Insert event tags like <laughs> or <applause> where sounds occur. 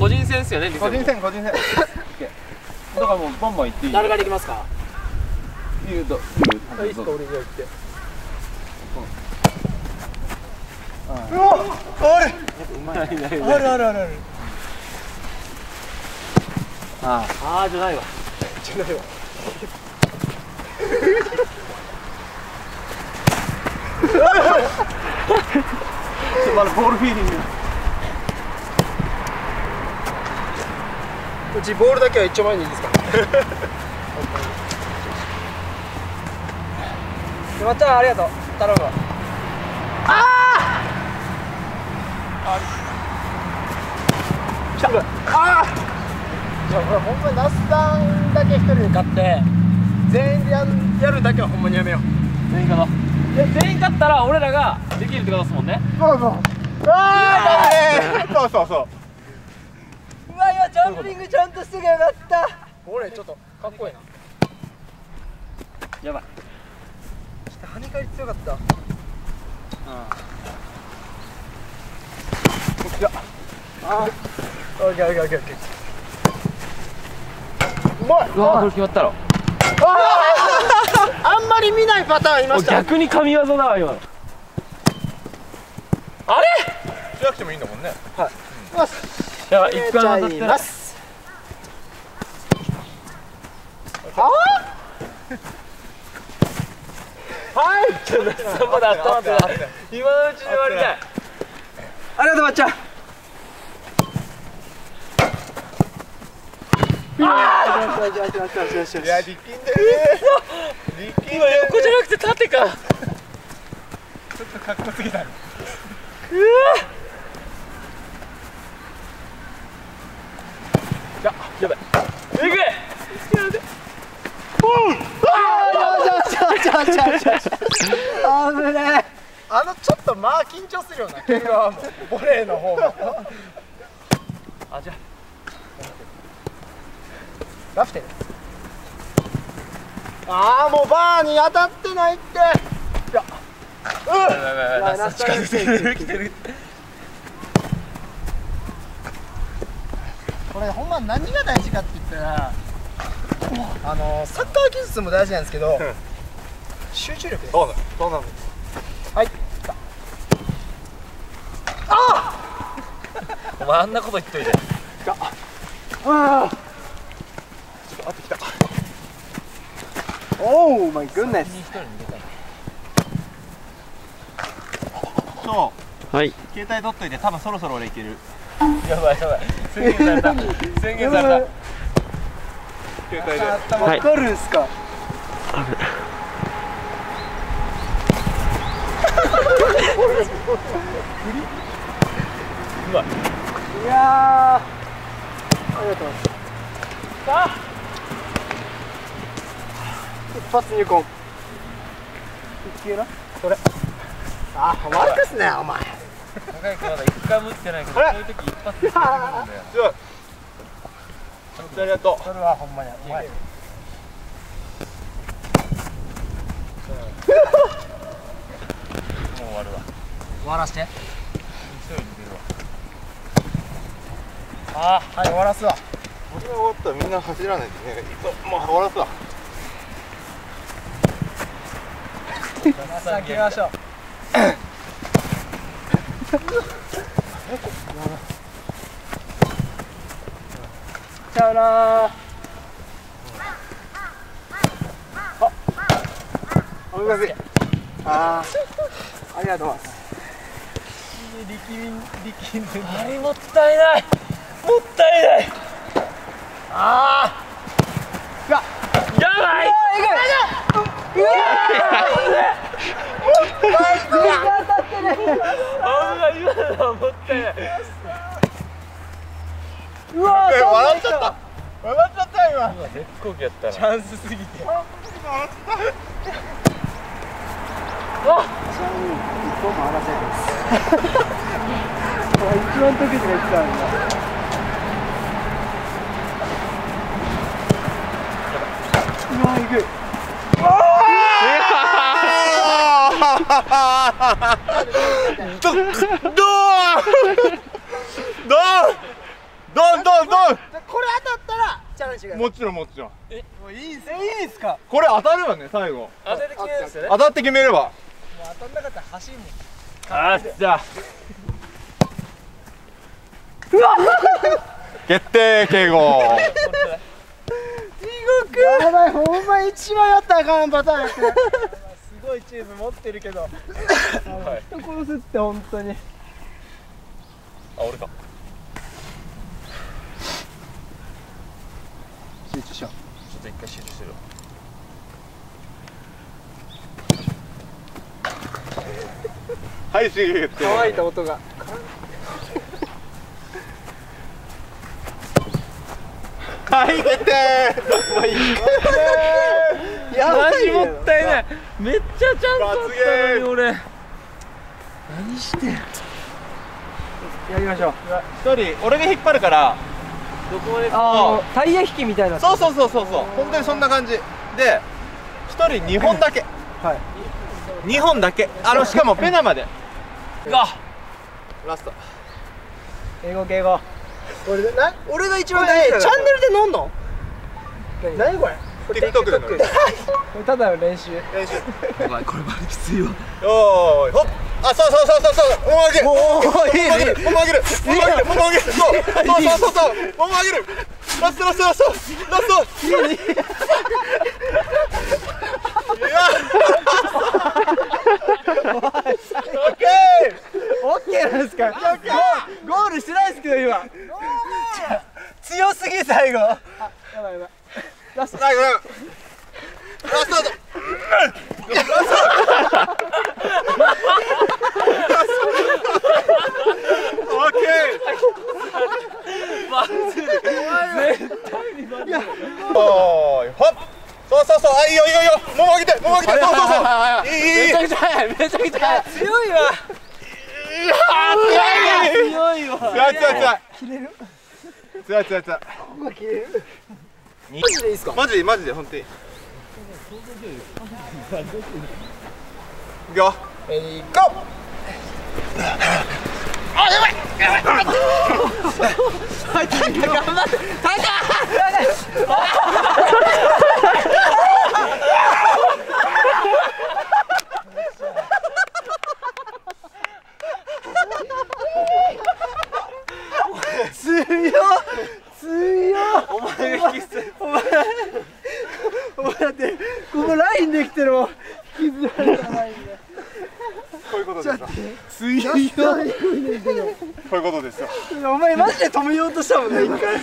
個人戦ですよね個人戦個人戦。<laughs> だからもうバンバン行っていい？誰から行きますか？言うといいっすか俺じゃあ行って。あるあるあるある。ああじゃないわ。じゃないわ。<laughs> まだボールフィーリングうちボールだけは一丁前にいいですかまっちゃんありがとう頼むわじゃあこれほんまにナスさんだけ一人で勝って全員でやるやるだけはほんまにやめよう全員かないや全員勝ったら俺らができるってことですもんねそうそうああダメそうそうそうわ今ジャンピングちゃんとしてきゃよかった。俺ちょっとかっこいいな。やばい。跳ね返り強かった。ああオッケーオッケーオッケーオッケー。うまい。うわこれ決まったろあんまり見ないパターンいました。逆に神業だわ今。のあれ？しなくてもいいんだもんね。やばい。一回も当たってないすはい。ちょっとそこで温まって。ない今のうちに終わりたいありがとうまっちゃんあよしよしよしよしよしよしいや力んでる力ん今横じゃなくて縦かちょっとかっこすぎたねやばいけ危ねえあのちょっとまあ緊張するよなボレーの方も。あじゃラフテルああもうバーに当たってないって。いや。あナス近づい。てる来てるこれほんま何が大事かって言ったらあのサッカー技術も大事なんですけど集中力です。そうなのはい前あんなこと言っといて。あああってきたおおマイグッネスそう。はい。携帯取っといて多分そろそろ俺いける。やばいやばい。宣言された。宣言された。携帯で。わかるんすか、<laughs> うまいいやありがとうございますさあ一発入魂一球なそれあ悪くっすねお前高井君まだ。一回も打ってないけどそういう時一発で決めてくるんだ。よ強い本当にありがとうそれはほんまにうまいもう終わるわ終わらして急いで出るわあはい終わらすわ。これが終わったらみんな走らないとね。もう終わらすわ。さあ行きましょう。さよなら。あお難しいあーありがとうございます。力み力んであれもったいないもったいない。あー。うわ。やばい。うわ。え笑っちゃった笑っちゃった今今絶好機やったなチャンスすぎて一本回らせです一番時にが一番だうわいくどどうどうどう話がもちろんもちろんえもういいんすいいんすかこれ当たればね最後当てて決めるんですよね当たって決めればもう当たんなかったら走んもんあっじゃあ決定敬語一番やったらあかんパターンやってるすごいチーム持ってるけど、人殺すって本当に。あ俺か。集中しよちょっと一回集中するわ。<laughs> はい刺激決定乾いた音がはい決定やばいもったいないめっちゃちゃんとあったのに俺。何して？んやりましょう。一人俺が引っ張るからどこまでああタイヤ引きみたいなそうそうそうそうそう。本当にそんな感じ。で一人二本だけ。はい。二本だけ。あのしかもペナまで。うわ。ラスト。敬語敬語俺な俺が一番大事だチャンネルで飲んの？何？これ？TikTok で乗るこれ <laughs> ただの練習。練習。お前これまできついわ。よーいほっ。あそうそうそうそうそう。もも上げおおいいもも上げる。もも上げる。もも上げる。もも上げる。そうそうそうそう。そうもも上げる。ラストラストラスト。ラスト。いやオッケオッケーなんですか？ゴーゴールしてないですけど今最後。あやばいやばい。ラスト。ー最後ラスト。だぞオッケー。おーいほっそうそうそうあいいよいいよいいよ。もも上げてもも上げてそうそうそう。いいい。いいいめちゃくちゃ速いめちゃくちゃ速い。強いわ。強いわ。強い強い強い強い強い強いマジでいいっすかマジでマジで本当に。いくよ。レディーゴ強っ強っお前が引き捨てお前お前だってここラインできてる。もん引きずられたラインでこういうことですよ。強いよこういうことですよ。お前マジで止めようとしたもんね一回